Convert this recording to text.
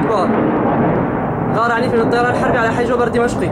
الأخبار. غار عنيف من الطيران الحربي على حي جوبر دمشقي.